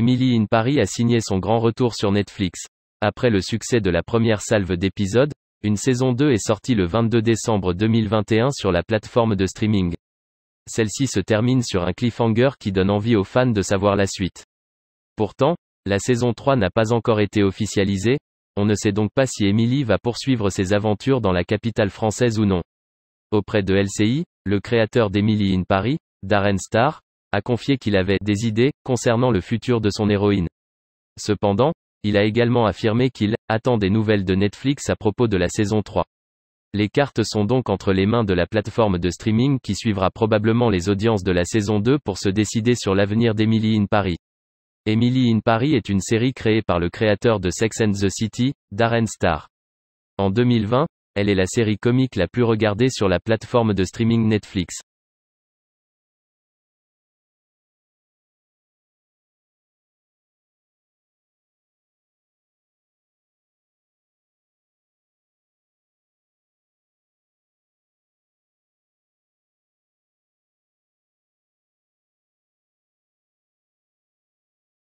Emily in Paris a signé son grand retour sur Netflix. Après le succès de la première salve d'épisodes, une saison 2 est sortie le 22 décembre 2021 sur la plateforme de streaming. Celle-ci se termine sur un cliffhanger qui donne envie aux fans de savoir la suite. Pourtant, la saison 3 n'a pas encore été officialisée, on ne sait donc pas si Emily va poursuivre ses aventures dans la capitale française ou non. Auprès de LCI, le créateur d'Emily in Paris, Darren Star, a confié qu'il avait des idées concernant le futur de son héroïne. Cependant, il a également affirmé qu'il attend des nouvelles de Netflix à propos de la saison 3. Les cartes sont donc entre les mains de la plateforme de streaming qui suivra probablement les audiences de la saison 2 pour se décider sur l'avenir d'Emily in Paris. Emily in Paris est une série créée par le créateur de Sex and the City, Darren Star. En 2020, elle est la série comique la plus regardée sur la plateforme de streaming Netflix.